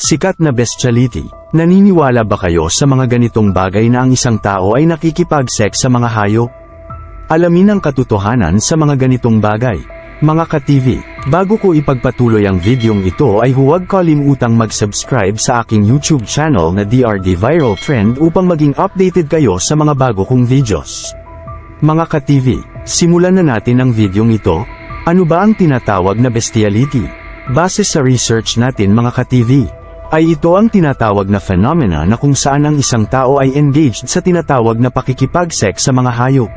Sikat na bestiality. Naniniwala ba kayo sa mga ganitong bagay na ang isang tao ay nakikipag-sex sa mga hayop? Alamin ang katotohanan sa mga ganitong bagay. Mga ka-TV, bago ko ipagpatuloy ang videong ito ay huwag kalimutang mag-subscribe sa aking YouTube channel na DRD Viral Trend upang maging updated kayo sa mga bago kong videos. Mga ka-TV, simulan na natin ang videong ito. Ano ba ang tinatawag na bestiality? Base sa research natin mga ka-TV, ay ito ang tinatawag na phenomena na kung saan ang isang tao ay engaged sa tinatawag na pakikipag-sex sa mga hayop.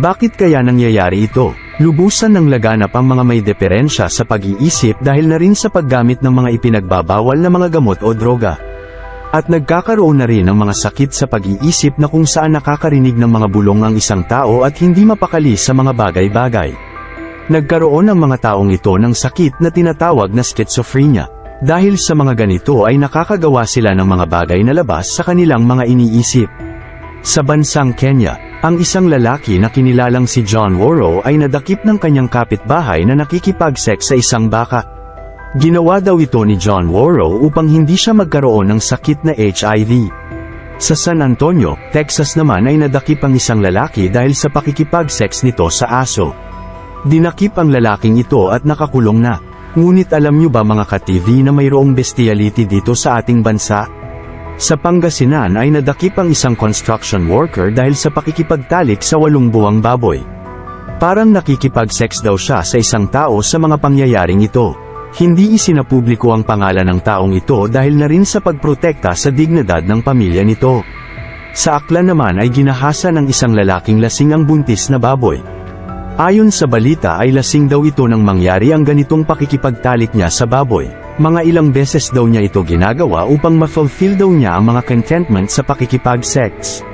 Bakit kaya nangyayari ito? Lubusan ng laganap ang mga may diferensya sa pag-iisip dahil na rin sa paggamit ng mga ipinagbabawal na mga gamot o droga. At nagkakaroon na rin ng mga sakit sa pag-iisip na kung saan nakakarinig ng mga bulong ang isang tao at hindi mapakali sa mga bagay-bagay. Nagkaroon ng mga taong ito ng sakit na tinatawag na schizophrenia. Dahil sa mga ganito ay nakakagawa sila ng mga bagay na labas sa kanilang mga iniisip. Sa bansang Kenya, ang isang lalaki na kinilalang si John Worrow ay nadakip ng kanyang kapitbahay na nakikipag-sex sa isang baka. Ginawa daw ito ni John Worrow upang hindi siya magkaroon ng sakit na HIV. Sa San Antonio, Texas naman ay nadakip ang isang lalaki dahil sa pakikipag-sex nito sa aso. Dinakip ang lalaking ito at nakakulong na. Ngunit alam nyo ba mga ka-TV na mayroong bestiality dito sa ating bansa? Sa Pangasinan ay nadakip ang isang construction worker dahil sa pakikipagtalik sa walong buwang baboy. Parang nakikipag-sex daw siya sa isang tao sa mga pangyayaring ito. Hindi isinapubliko ang pangalan ng taong ito dahil na rin sa pagprotekta sa dignidad ng pamilya nito. Sa akla naman ay ginahasa ng isang lalaking lasing ang buntis na baboy. Ayon sa balita ay lasing daw ito nang mangyari ang ganitong pakikipagtalik niya sa baboy. Mga ilang beses daw niya ito ginagawa upang ma-fulfill daw niya ang mga contentment sa pakikipag-sex.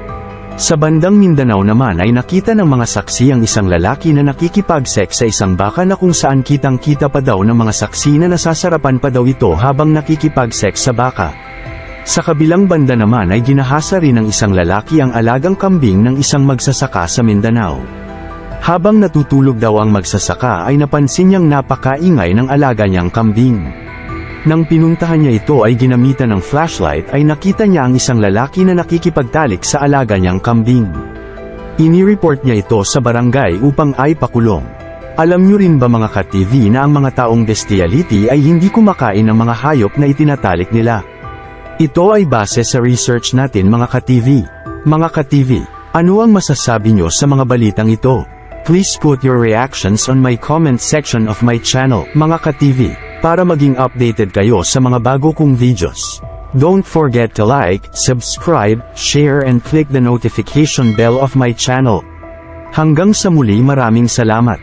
Sa bandang Mindanao naman ay nakita ng mga saksi ang isang lalaki na nakikipag-sex sa isang baka na kung saan kitang-kita pa daw ng mga saksi na nasasarapan pa daw ito habang nakikipag-sex sa baka. Sa kabilang banda naman ay ginahasa rin ng isang lalaki ang alagang kambing ng isang magsasaka sa Mindanao. Habang natutulog daw ang magsasaka ay napansin niyang napakaingay ng alaga niyang kambing. Nang pinuntahan niya ito ay ginamitan ng flashlight ay nakita niya ang isang lalaki na nakikipagtalik sa alaga niyang kambing. Inireport niya ito sa barangay upang ay pakulong. Alam niyo rin ba mga ka-TV na ang mga taong bestiality ay hindi kumakain ng mga hayop na itinatalik nila? Ito ay base sa research natin mga ka-TV. Mga ka-TV, ano ang masasabi niyo sa mga balitang ito? Please put your reactions on my comment section of my channel, mga ka-TV, para maging updated kayo sa mga bago kong videos. Don't forget to like, subscribe, share and click the notification bell of my channel. Hanggang sa muli maraming salamat.